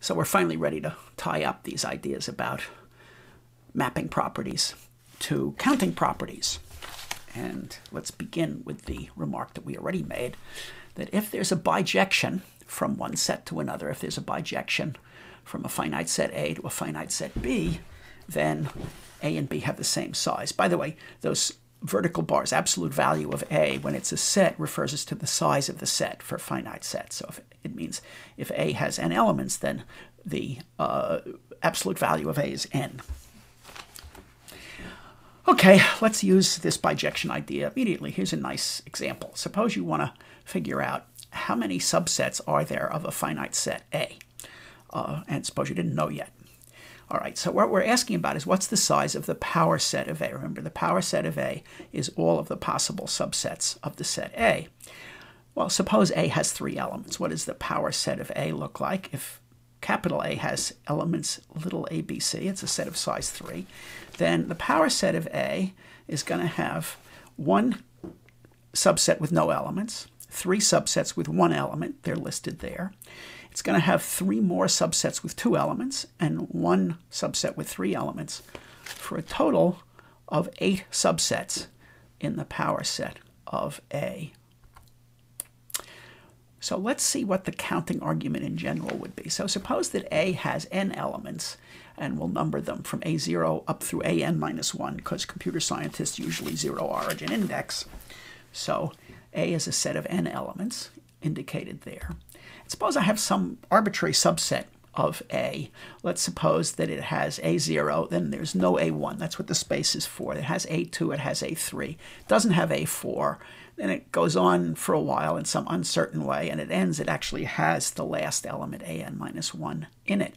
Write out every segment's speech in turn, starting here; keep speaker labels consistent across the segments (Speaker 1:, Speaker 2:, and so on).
Speaker 1: So we're finally ready to tie up these ideas about mapping properties to counting properties. And let's begin with the remark that we already made, that if there's a bijection from one set to another, if there's a bijection from a finite set A to a finite set B, then A and B have the same size. By the way, those vertical bars, absolute value of A, when it's a set, refers us to the size of the set for finite sets. So if it means if A has n elements, then the uh, absolute value of A is n. Okay, let's use this bijection idea immediately. Here's a nice example. Suppose you want to figure out how many subsets are there of a finite set A. Uh, and suppose you didn't know yet. All right, so what we're asking about is what's the size of the power set of A? Remember, the power set of A is all of the possible subsets of the set A. Well, suppose A has three elements. What does the power set of A look like? If capital A has elements little a, b, c, it's a set of size 3, then the power set of A is going to have one subset with no elements, three subsets with one element, they're listed there. It's going to have three more subsets with two elements and one subset with three elements for a total of eight subsets in the power set of A. So let's see what the counting argument in general would be. So suppose that A has n elements, and we'll number them from A0 up through AN minus 1, because computer scientists usually zero origin index. So A is a set of n elements, indicated there. Suppose I have some arbitrary subset of A. Let's suppose that it has A0, then there's no A1. That's what the space is for. It has A2, it has A3. It doesn't have A4 and it goes on for a while in some uncertain way, and it ends, it actually has the last element, an minus 1, in it.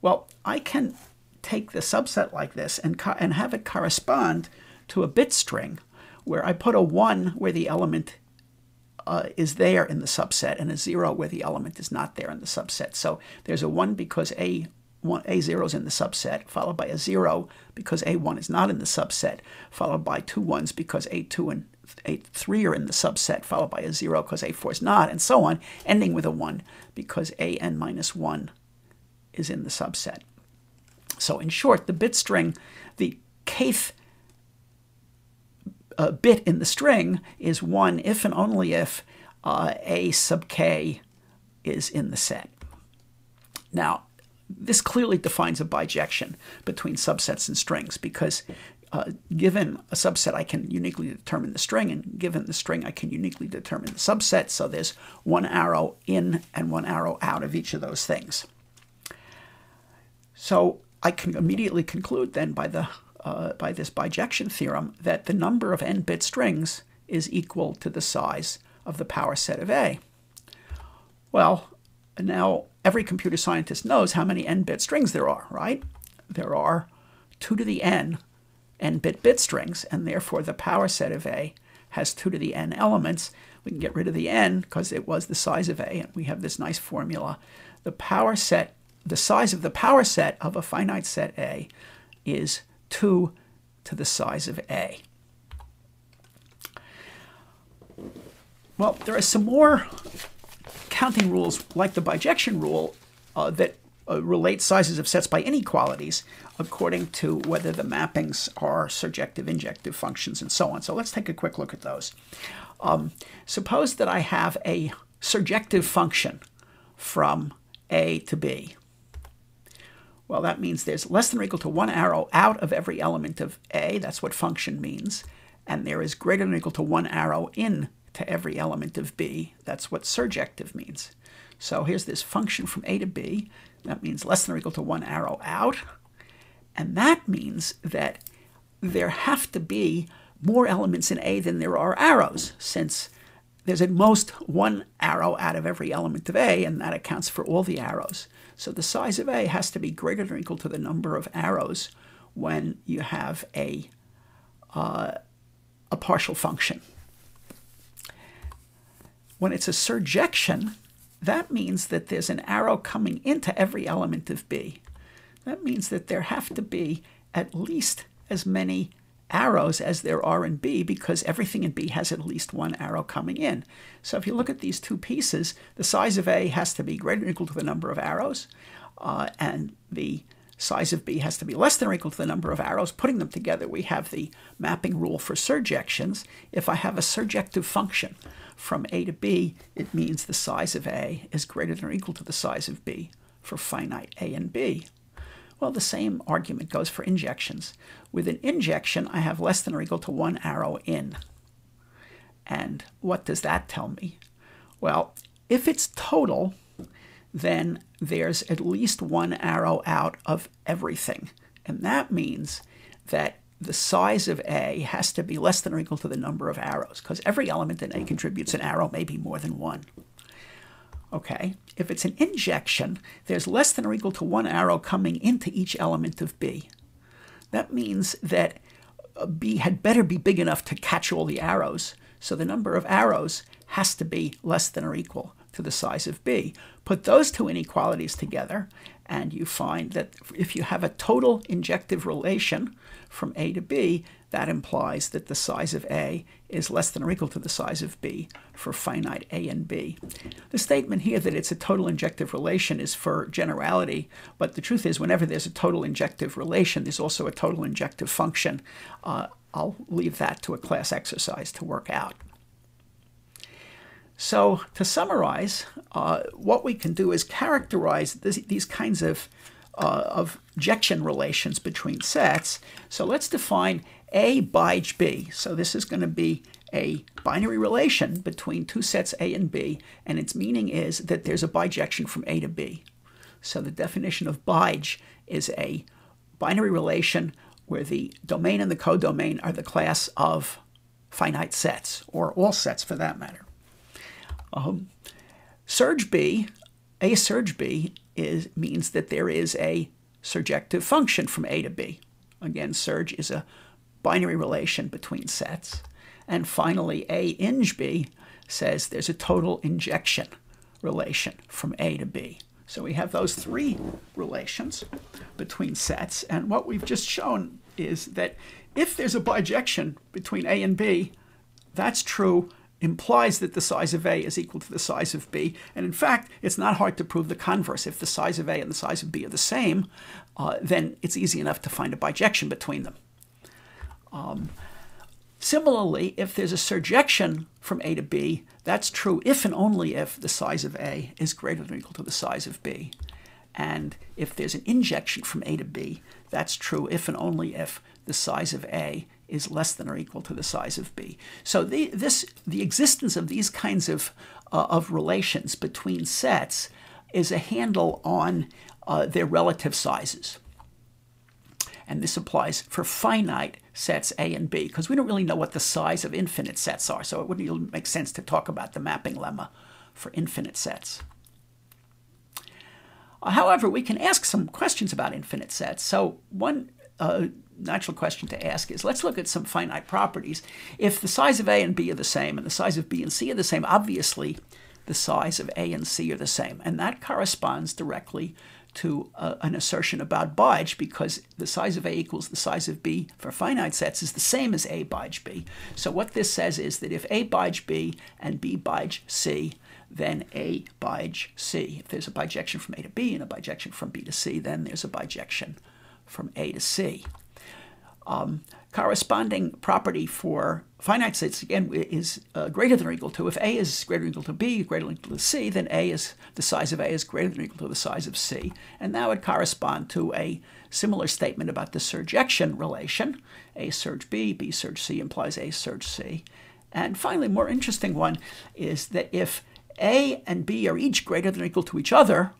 Speaker 1: Well, I can take the subset like this and, and have it correspond to a bit string where I put a 1 where the element uh, is there in the subset and a 0 where the element is not there in the subset. So there's a 1 because a one, A0 is in the subset, followed by a 0 because A1 is not in the subset, followed by two ones because A2 and A3 are in the subset, followed by a 0 because A4 is not, and so on, ending with a 1 because AN minus 1 is in the subset. So in short, the bit string, the kth uh, bit in the string is 1 if and only if uh, A sub k is in the set. Now, this clearly defines a bijection between subsets and strings because uh, given a subset, I can uniquely determine the string, and given the string, I can uniquely determine the subset. So there's one arrow in and one arrow out of each of those things. So I can immediately conclude then by the uh, by this bijection theorem that the number of n-bit strings is equal to the size of the power set of A. Well, now every computer scientist knows how many n-bit strings there are, right? There are 2 to the n n-bit bit strings, and therefore the power set of A has 2 to the n elements. We can get rid of the n because it was the size of A, and we have this nice formula. The power set, the size of the power set of a finite set A is 2 to the size of A. Well, there are some more counting rules like the bijection rule uh, that uh, relate sizes of sets by inequalities according to whether the mappings are surjective, injective functions, and so on. So let's take a quick look at those. Um, suppose that I have a surjective function from A to B. Well, that means there's less than or equal to one arrow out of every element of A. That's what function means. And there is greater than or equal to one arrow in to every element of B. That's what surjective means. So here's this function from A to B. That means less than or equal to one arrow out. And that means that there have to be more elements in A than there are arrows, since there's at most one arrow out of every element of A, and that accounts for all the arrows. So the size of A has to be greater than or equal to the number of arrows when you have a, uh, a partial function. When it's a surjection, that means that there's an arrow coming into every element of B. That means that there have to be at least as many arrows as there are in B because everything in B has at least one arrow coming in. So if you look at these two pieces, the size of A has to be greater than or equal to the number of arrows, uh, and the size of B has to be less than or equal to the number of arrows. Putting them together, we have the mapping rule for surjections. If I have a surjective function from A to B, it means the size of A is greater than or equal to the size of B for finite A and B. Well, the same argument goes for injections. With an injection, I have less than or equal to one arrow in. And what does that tell me? Well, if it's total, then there's at least one arrow out of everything. And that means that the size of A has to be less than or equal to the number of arrows, because every element in A contributes an arrow, maybe more than one. Okay, if it's an injection, there's less than or equal to one arrow coming into each element of B. That means that uh, B had better be big enough to catch all the arrows, so the number of arrows has to be less than or equal to the size of B. Put those two inequalities together, and you find that if you have a total injective relation from A to B, that implies that the size of A is less than or equal to the size of B for finite A and B. The statement here that it's a total injective relation is for generality, but the truth is whenever there's a total injective relation, there's also a total injective function. Uh, I'll leave that to a class exercise to work out. So to summarize, uh, what we can do is characterize this, these kinds of, uh, of jection relations between sets. So let's define A bij B. So this is going to be a binary relation between two sets A and B, and its meaning is that there's a bijection from A to B. So the definition of bij is a binary relation where the domain and the codomain are the class of finite sets, or all sets for that matter. Um, surj B, a surj B, is, means that there is a surjective function from A to B. Again, surj is a binary relation between sets. And finally, A inj B says there's a total injection relation from A to B. So we have those three relations between sets. And what we've just shown is that if there's a bijection between A and B, that's true implies that the size of A is equal to the size of B. And in fact, it's not hard to prove the converse. If the size of A and the size of B are the same, uh, then it's easy enough to find a bijection between them. Um, similarly, if there's a surjection from A to B, that's true if and only if the size of A is greater than or equal to the size of B. And if there's an injection from A to B, that's true if and only if the size of A is less than or equal to the size of b. So the, this, the existence of these kinds of, uh, of relations between sets is a handle on uh, their relative sizes. And this applies for finite sets A and B, because we don't really know what the size of infinite sets are, so it wouldn't really make sense to talk about the mapping lemma for infinite sets. However, we can ask some questions about infinite sets. So one uh, natural question to ask is let's look at some finite properties. If the size of A and B are the same and the size of B and C are the same, obviously the size of A and C are the same. And that corresponds directly to uh, an assertion about bij because the size of A equals the size of B for finite sets is the same as A bij B. So what this says is that if A bij B and B bij C, then A bij C. If there's a bijection from A to B and a bijection from B to C, then there's a bijection from A to C. Um, corresponding property for finite sets, again, is uh, greater than or equal to. If A is greater than or equal to B, greater than or equal to C, then A is the size of A is greater than or equal to the size of C. And that would correspond to a similar statement about the surjection relation. A surj B, B surj C implies A surj C. And finally, more interesting one is that if A and B are each greater than or equal to each other,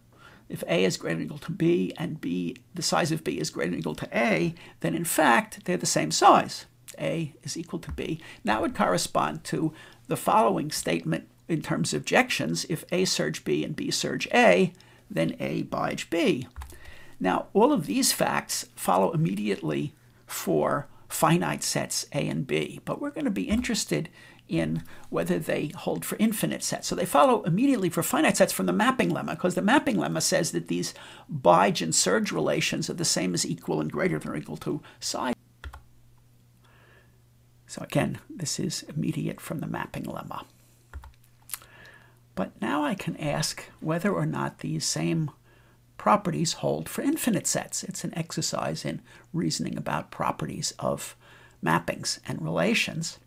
Speaker 1: if A is greater than or equal to B and B, the size of B is greater than or equal to A, then in fact they're the same size. A is equal to B. That would correspond to the following statement in terms of jections. If A surj B and B surj A, then A bij B. Now, all of these facts follow immediately for finite sets A and B, but we're going to be interested in whether they hold for infinite sets. So they follow immediately for finite sets from the mapping lemma, because the mapping lemma says that these bij and surj relations are the same as equal and greater than or equal to psi. So again, this is immediate from the mapping lemma. But now I can ask whether or not these same properties hold for infinite sets. It's an exercise in reasoning about properties of mappings and relations.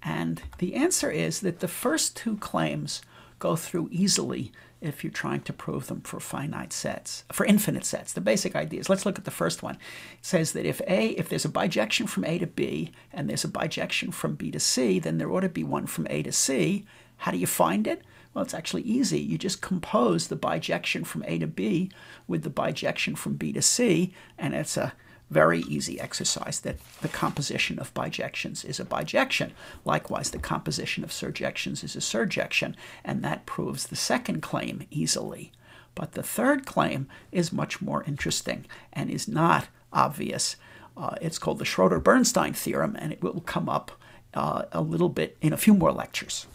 Speaker 1: And the answer is that the first two claims go through easily if you're trying to prove them for finite sets, for infinite sets. The basic idea is let's look at the first one. It says that if A, if there's a bijection from A to B and there's a bijection from B to C, then there ought to be one from A to C. How do you find it? Well, it's actually easy. You just compose the bijection from A to B with the bijection from B to C, and it's a very easy exercise that the composition of bijections is a bijection. Likewise, the composition of surjections is a surjection, and that proves the second claim easily. But the third claim is much more interesting and is not obvious. Uh, it's called the Schroeder Bernstein theorem, and it will come up uh, a little bit in a few more lectures.